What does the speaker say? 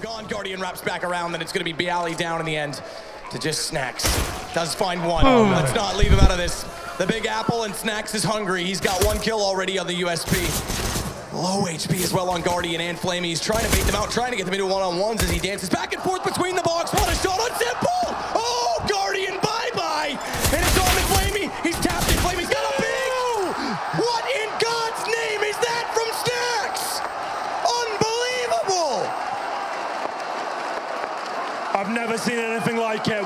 gone. Guardian wraps back around, then it's going to be byali down in the end to just Snax. Does find one. Oh, Let's not leave him out of this. The Big Apple and Snax is hungry. He's got one kill already on the USP. Low HP as well on Guardian and flamie. He's trying to bait them out, trying to get them into one-on-ones as he dances back and forth between the box. What a shot on s1mple! I've never seen anything like it.